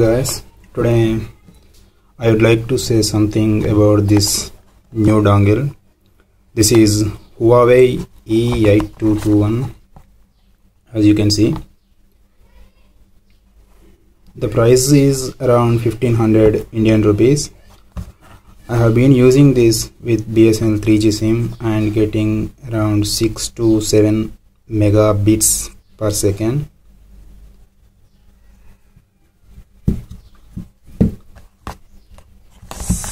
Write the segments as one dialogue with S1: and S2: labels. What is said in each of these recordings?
S1: guys today I would like to say something about this new dongle. This is Huawei E8221 as you can see. The price is around 1500 Indian rupees. I have been using this with BSNL 3G SIM and getting around 6 to 7 megabits per second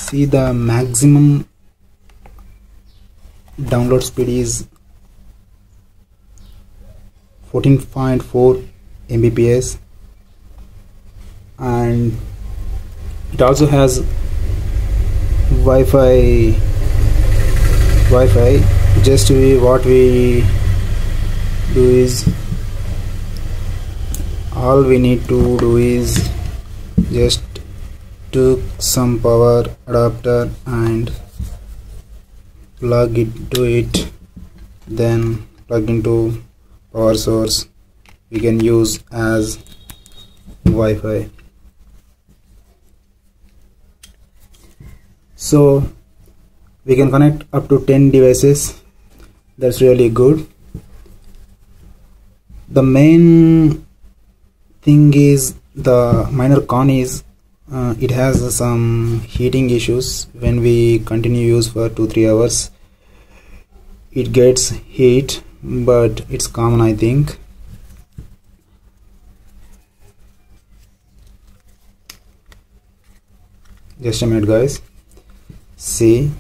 S1: see the maximum download speed is 14.4 mbps. And it also has Wi-Fi Wi-Fi. Just we what we do is all we need to do is just took some power adapter and plug it to it then plug into power source we can use as Wi-Fi. So we can connect up to 10 devices. That's really good. The main thing is the minor con is uh, it has some heating issues. When we continue use for 2-3 hours it gets heat but it's common I think. Just a minute guys. See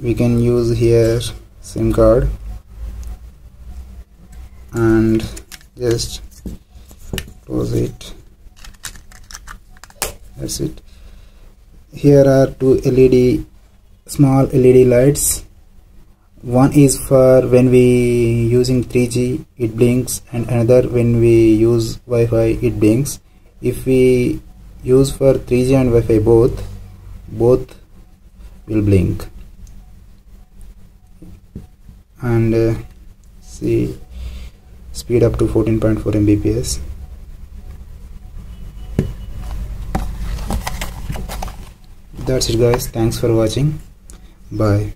S1: we can use here sim card and just close it that's it. Here are two LED small LED lights. One is for when we using 3G it blinks and another when we use Wi-Fi it blinks. If we use for 3G and Wi-Fi both both will blink. And uh, see speed up to 14.4 Mbps that's it guys. Thanks for watching. Bye